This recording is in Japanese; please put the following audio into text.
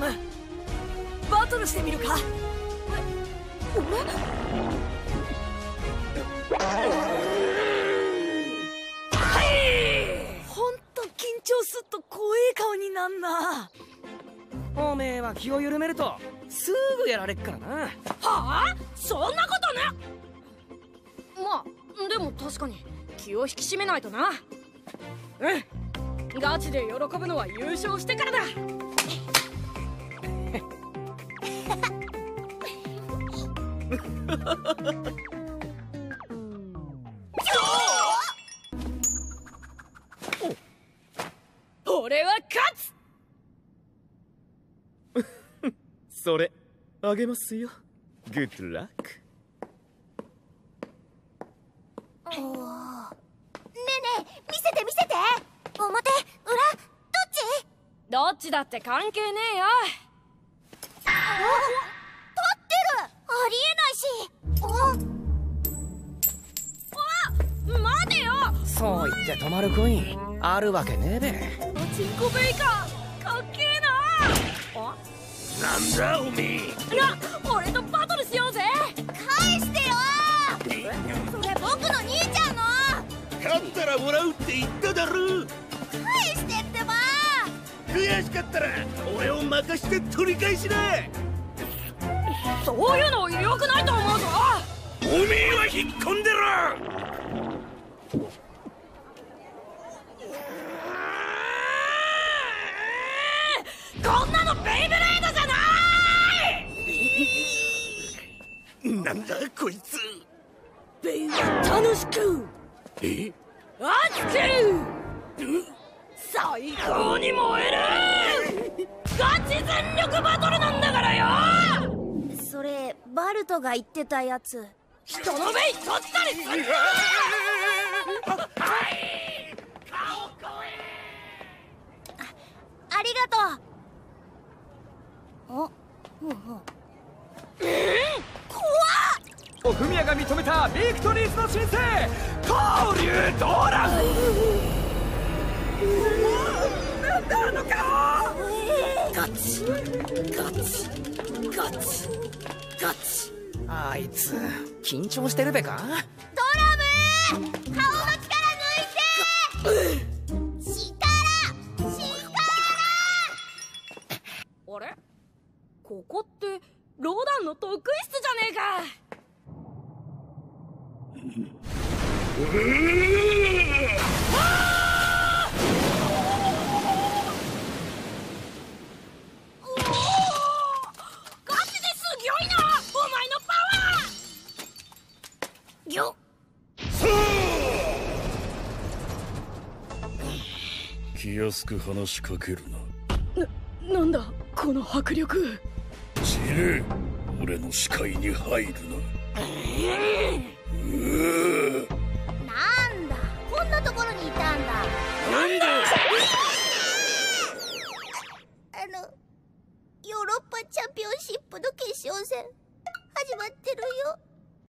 ムバトルしてみるか。はい。ほんと緊張すっと怖え顔になんな。おめえは気を緩めるとすぐやられっからな。はあ？そんなことねまあでも確かに気を引き締めないとな。うんガチで喜ぶのは優勝してからだ俺は勝つ。それあげますよ。グッドラックねえねえ見せて見せて。表裏どっち？どっちだって関係ねえよそう言って止まるコインあるわけねえべ。パチンコベイカーかっけえな。あ？なんだおめえ。な俺とバトルしようぜ。返してよ。それ僕の兄ちゃんの。勝ったらもらうって言っただろ。返してってば。悔しかったら俺を任して取り返しな。そういうの良くないと思うぞ。おめえは引っ込んでろこんなのベイブレードじゃないなんだこいつ。ベイは楽しく。え？熱く最高に燃えるガチ全力バトルなんだからよ。それバルトが言ってたやつ。人のベイ取ったりするありがとうあうん。うんオフミヤが認めたビクトリーズのドーラン。なんだあの顔ガチガチガチ。ガチあいつ緊張してるべか？ドラム顔の力抜いてここってロダンの得意室じゃねえか。ガチですぎょいな!お前のパワー!ぎょ気安く話しかけるななんだこの迫力知れ俺の視界に入るな。うーなんだ？こんなところにいたんだ。なんだあのヨーロッパチャンピオンシップの決勝戦始まって